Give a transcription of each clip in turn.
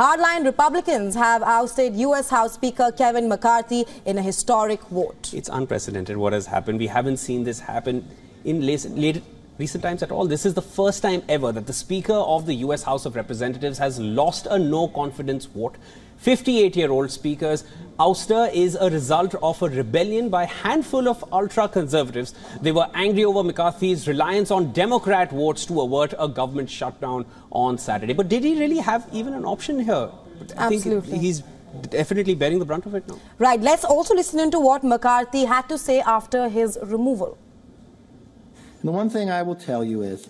Hardline Republicans have ousted U.S. House Speaker Kevin McCarthy in a historic vote. It's unprecedented what has happened. We haven't seen this happen in late, recent times at all. This is the first time ever that the Speaker of the US House of Representatives has lost a no confidence vote. 58 year old Speaker's ouster is a result of a rebellion by a handful of ultra conservatives. They were angry over McCarthy's reliance on Democrat votes to avert a government shutdown on Saturday. But did he really have even an option here? I Absolutely. he's definitely bearing the brunt of it now. Right. Let's also listen into what McCarthy had to say after his removal. And the one thing I will tell you is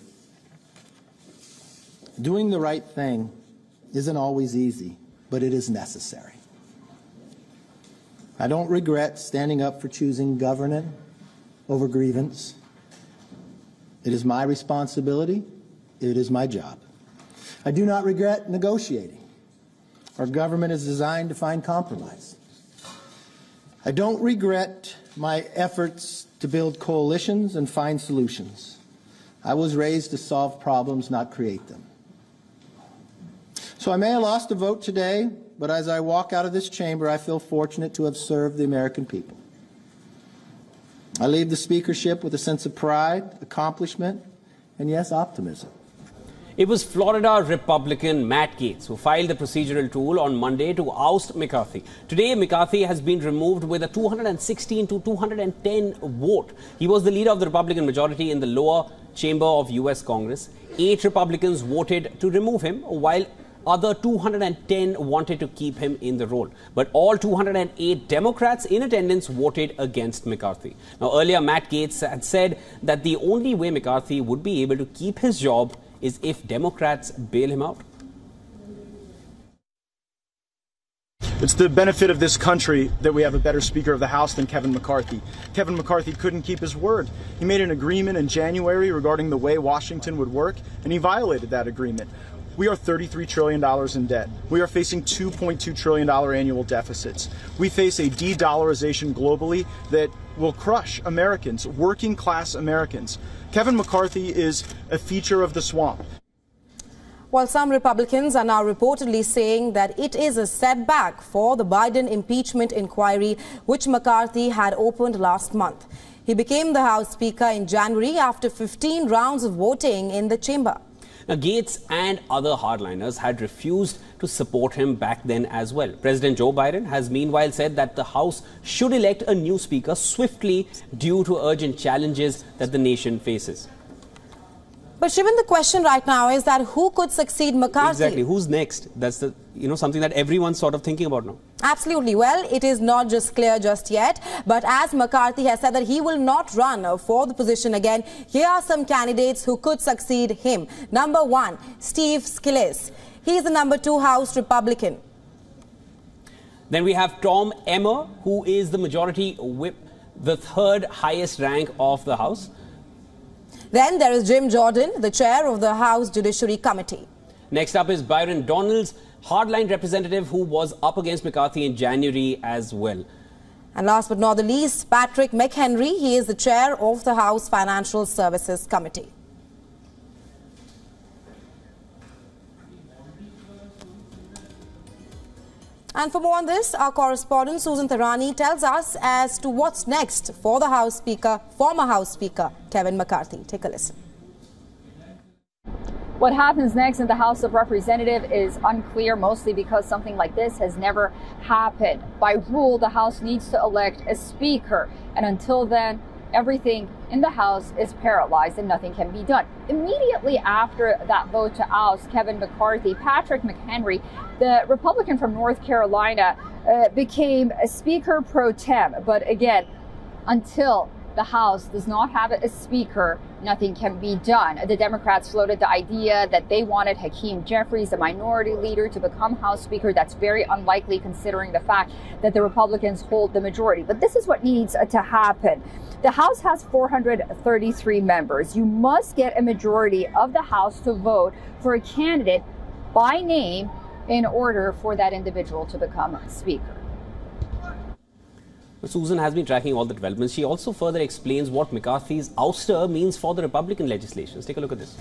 doing the right thing isn't always easy, but it is necessary. I don't regret standing up for choosing governance over grievance. It is my responsibility. It is my job. I do not regret negotiating. Our government is designed to find compromise. I don't regret my efforts to build coalitions and find solutions. I was raised to solve problems, not create them. So I may have lost a vote today, but as I walk out of this chamber, I feel fortunate to have served the American people. I leave the speakership with a sense of pride, accomplishment, and yes, optimism. It was Florida Republican Matt Gaetz who filed the procedural tool on Monday to oust McCarthy. Today, McCarthy has been removed with a 216 to 210 vote. He was the leader of the Republican majority in the lower chamber of U.S. Congress. Eight Republicans voted to remove him, while other 210 wanted to keep him in the role. But all 208 Democrats in attendance voted against McCarthy. Now, earlier, Matt Gaetz had said that the only way McCarthy would be able to keep his job is if Democrats bail him out? It's the benefit of this country that we have a better Speaker of the House than Kevin McCarthy. Kevin McCarthy couldn't keep his word. He made an agreement in January regarding the way Washington would work, and he violated that agreement. We are $33 trillion in debt. We are facing $2.2 trillion annual deficits. We face a de dollarization globally that will crush Americans, working class Americans. Kevin McCarthy is a feature of the swamp. While some Republicans are now reportedly saying that it is a setback for the Biden impeachment inquiry, which McCarthy had opened last month. He became the House Speaker in January after 15 rounds of voting in the chamber. Now, Gaetz and other hardliners had refused to support him back then as well. President Joe Biden has meanwhile said that the House should elect a new speaker swiftly due to urgent challenges that the nation faces. But Shivan, the question right now is that who could succeed McCarthy? Exactly. Who's next? That's the you know something that everyone's sort of thinking about now. Absolutely. Well, it is not just clear just yet. But as McCarthy has said that he will not run for the position again, here are some candidates who could succeed him. Number one, Steve Scalise. He's the number two House Republican. Then we have Tom Emmer, who is the majority whip, the third highest rank of the House. Then there is Jim Jordan, the chair of the House Judiciary Committee. Next up is Byron Donalds, hardline representative who was up against McCarthy in January as well. And last but not the least, Patrick McHenry. He is the chair of the House Financial Services Committee. And for more on this, our correspondent Susan Tharani tells us as to what's next for the House Speaker, former House Speaker Kevin McCarthy. Take a listen. What happens next in the House of Representatives is unclear, mostly because something like this has never happened. By rule, the House needs to elect a speaker, and until then, everything in the House is paralyzed and nothing can be done. Immediately after that vote to oust Kevin McCarthy, Patrick McHenry, the Republican from North Carolina, uh, became a Speaker pro tem. But again, until the House does not have a speaker, nothing can be done. The Democrats floated the idea that they wanted Hakeem Jeffries, the minority leader, to become House Speaker. That's very unlikely considering the fact that the Republicans hold the majority. But this is what needs uh, to happen. The House has 433 members. You must get a majority of the House to vote for a candidate by name in order for that individual to become Speaker. Susan has been tracking all the developments. She also further explains what McCarthy's ouster means for the Republican legislation. Take a look at this.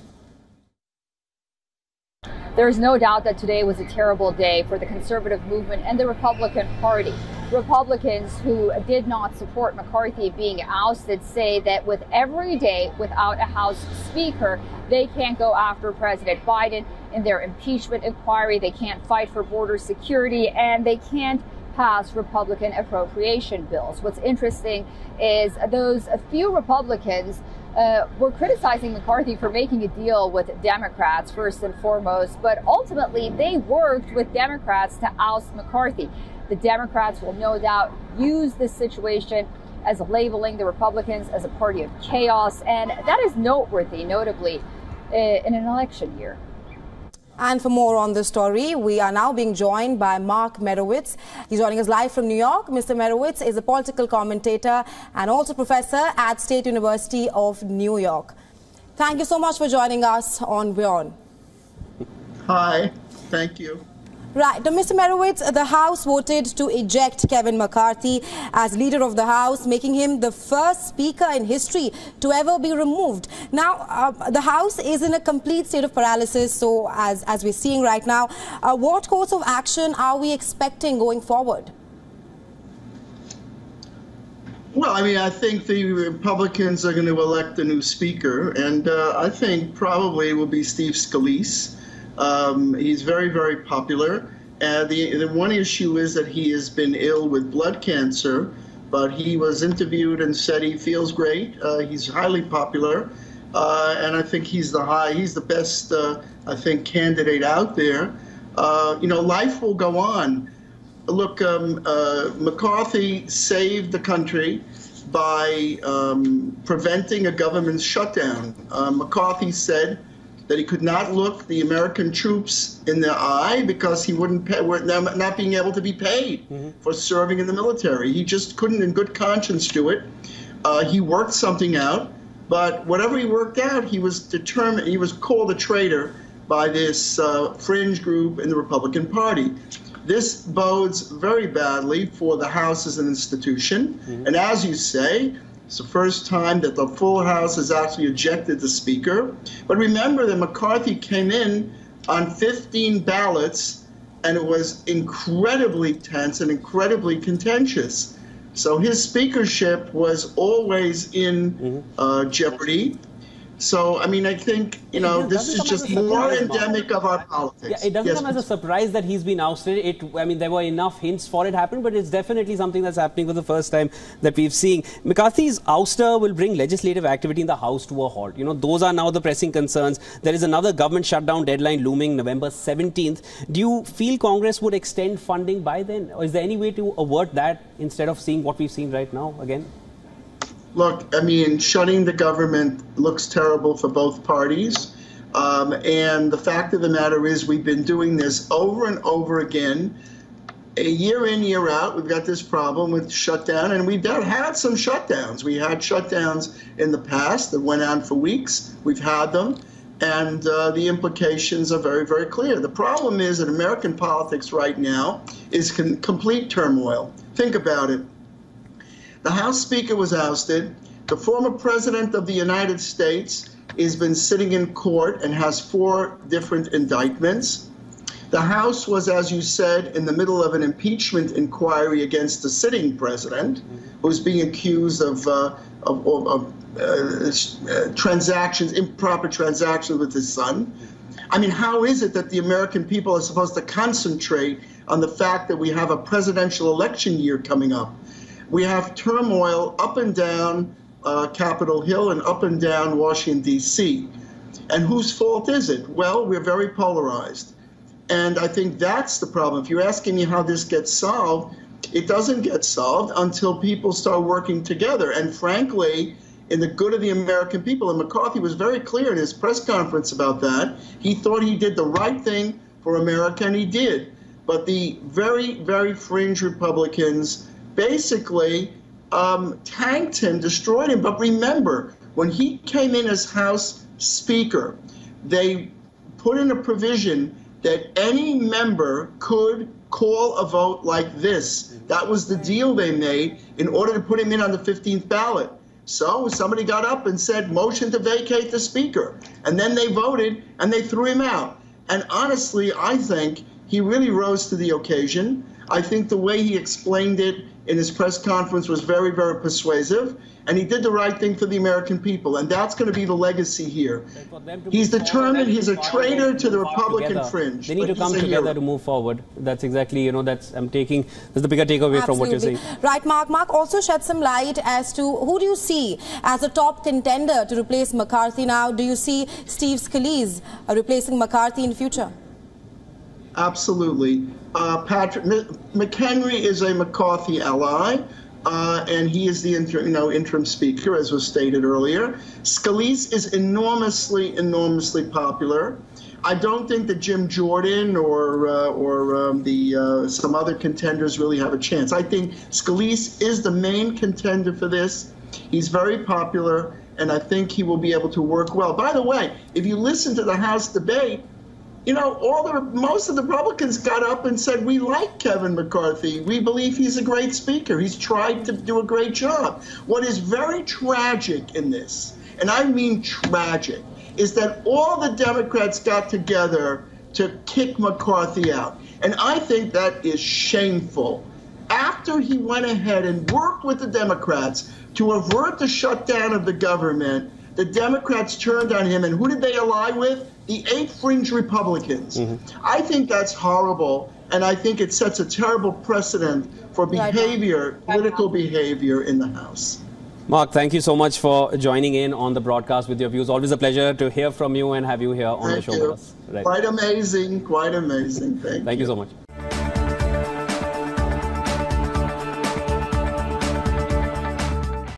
There's no doubt that today was a terrible day for the conservative movement and the Republican Party. Republicans who did not support McCarthy being ousted say that with every day without a House Speaker, they can't go after President Biden in their impeachment inquiry. They can't fight for border security and they can't pass Republican appropriation bills. What's interesting is those few Republicans uh, were criticizing McCarthy for making a deal with Democrats first and foremost, but ultimately they worked with Democrats to oust McCarthy. The Democrats will no doubt use this situation as labeling the Republicans as a party of chaos, and that is noteworthy, notably uh, in an election year. And for more on this story, we are now being joined by Mark Meirowitz. He's joining us live from New York. Mr. Meirowitz is a political commentator and also professor at State University of New York. Thank you so much for joining us on WION. Hi, thank you. Right. Now, Mr. Meirowitz, the House voted to eject Kevin McCarthy as leader of the House, making him the first speaker in history to ever be removed. Now, uh, the House is in a complete state of paralysis. So, as, as we're seeing right now, uh, what course of action are we expecting going forward? Well, I mean, I think the Republicans are going to elect a new speaker, and uh, I think probably it will be Steve Scalise. Um, he's very, very popular. Uh, the, the one issue is that he has been ill with blood cancer, but he was interviewed and said he feels great. Uh, he's highly popular, uh, and I think he's the high, he's the best, uh, I think, candidate out there. Uh, you know, life will go on. Look, um, uh, McCarthy saved the country by um, preventing a government shutdown. McCarthy said that he could not look the American troops in the eye because he wouldn't pay, them, not being able to be paid mm-hmm. for serving in the military. He just couldn't, in good conscience, do it. Uh, he worked something out, but whatever he worked out, he was determined. He was called a traitor by this uh, fringe group in the Republican Party. This bodes very badly for the House as an institution. Mm-hmm. And as you say, it's the first time that the full House has actually ejected the Speaker. But remember that McCarthy came in on 15 ballots, and it was incredibly tense and incredibly contentious. So his speakership was always in mm-hmm. uh, jeopardy. So, I mean, I think, you know, this is just more endemic of our politics. Yeah, it doesn't yes, come as a surprise that he's been ousted. It, I mean, there were enough hints for it happen, but it's definitely something that's happening for the first time that we've seen. McCarthy's ouster will bring legislative activity in the House to a halt. You know, those are now the pressing concerns. There is another government shutdown deadline looming November 17th. Do you feel Congress would extend funding by then? Or is there any way to avert that instead of seeing what we've seen right now again? Look, I mean, shutting the government looks terrible for both parties. Um, and the fact of the matter is, we've been doing this over and over again. A year in, year out, we've got this problem with shutdown, and we've had some shutdowns. We had shutdowns in the past that went on for weeks. We've had them, and uh, the implications are very, very clear. The problem is that American politics right now is complete turmoil. Think about it. The House Speaker was ousted. The former President of the United States has been sitting in court and has four different indictments. The House was, as you said, in the middle of an impeachment inquiry against the sitting president, who's being accused of, uh, of, of, of uh, transactions, improper transactions with his son. I mean, how is it that the American people are supposed to concentrate on the fact that we have a presidential election year coming up? We have turmoil up and down uh, Capitol Hill and up and down Washington, D.C. And whose fault is it? Well, we're very polarized. And I think that's the problem. If you're asking me how this gets solved, it doesn't get solved until people start working together. And frankly, in the good of the American people, and McCarthy was very clear in his press conference about that. He thought he did the right thing for America, and he did. But the very, very fringe Republicans basically um, tanked him, destroyed him. But remember, when he came in as House Speaker, they put in a provision that any member could call a vote like this. That was the deal they made in order to put him in on the 15th ballot. So somebody got up and said, motion to vacate the speaker. And then they voted and they threw him out. And honestly, I think he really rose to the occasion. I think the way he explained it in his press conference was very, very persuasive. And he did the right thing for the American people. And that's going to be the legacy here. He's determined he's a traitor to the Republican together. fringe. They need to come together hero. to move forward. That's exactly, you know, that's, I'm taking, that's the bigger takeaway from what you're saying. Absolutely. Right, Mark. Mark also shed some light as to who do you see as a top contender to replace McCarthy now? Do you see Steve Scalise uh, replacing McCarthy in future? Absolutely. Uh, Patrick McHenry is a McCarthy ally, uh, and he is the inter, you know interim speaker, as was stated earlier. Scalise is enormously, enormously popular. I don't think that Jim Jordan or uh, or um, the uh, some other contenders really have a chance. I think Scalise is the main contender for this. He's very popular, and I think he will be able to work well. By the way, if you listen to the House debate, you know, all the most of the Republicans got up and said, "We like Kevin McCarthy. We believe he's a great speaker. He's tried to do a great job." What is very tragic in this, and I mean tragic, is that all the Democrats got together to kick McCarthy out, and I think that is shameful. After he went ahead and worked with the Democrats to avert the shutdown of the government, the Democrats turned on him, and who did they ally with? The eight fringe Republicans. Mm-hmm. I think that's horrible, and I think it sets a terrible precedent for Right. behavior, political behavior in the House. Mark, thank you so much for joining in on the broadcast with your views. Always a pleasure to hear from you and have you here on the show you. with us. Right. Quite amazing, quite amazing. Thank, Thank you so much.